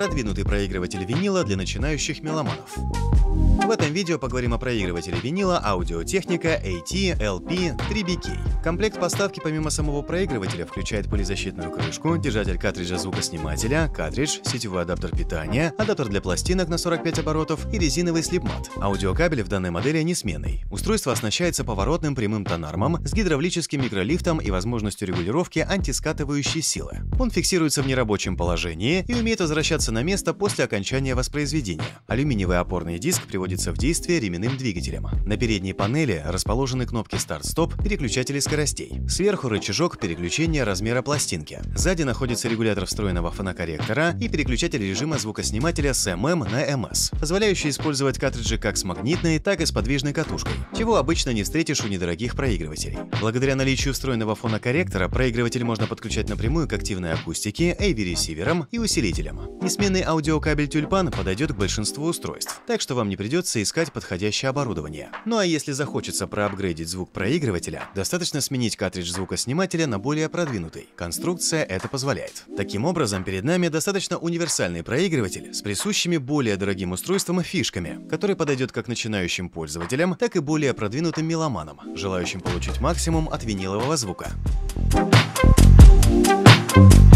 продвинутый проигрыватель винила для начинающих меломанов. В этом видео поговорим о проигрывателе винила Audio-Technica AT-LP 3BK. Комплект поставки помимо самого проигрывателя включает пылезащитную крышку, держатель картриджа звукоснимателя, картридж, сетевой адаптер питания, адаптер для пластинок на 45 оборотов и резиновый слепмат. Аудиокабель в данной модели несменный. Устройство оснащается поворотным прямым тонармом с гидравлическим микролифтом и возможностью регулировки антискатывающей силы. Он фиксируется в нерабочем положении и умеет возвращаться на место после окончания воспроизведения. Алюминиевый опорный диск приводится в действие ременным двигателем. На передней панели расположены кнопки старт-стоп, переключатели скоростей. Сверху рычажок переключения размера пластинки. Сзади находится регулятор встроенного фонокорректора и переключатель режима звукоснимателя с MM на MS, позволяющий использовать картриджи как с магнитной, так и с подвижной катушкой, чего обычно не встретишь у недорогих проигрывателей. Благодаря наличию встроенного фонокорректора проигрыватель можно подключать напрямую к активной акустике, AV-ресиверам и усилителям. Несменный аудиокабель тюльпан подойдет к большинству устройств, так что вам не придется искать подходящее оборудование. Ну а если захочется проапгрейдить звук проигрывателя, достаточно сменить картридж звукоснимателя на более продвинутый. Конструкция это позволяет. Таким образом, перед нами достаточно универсальный проигрыватель с присущими более дорогим устройством фишками, который подойдет как начинающим пользователям, так и более продвинутым меломанам, желающим получить максимум от винилового звука. Thank you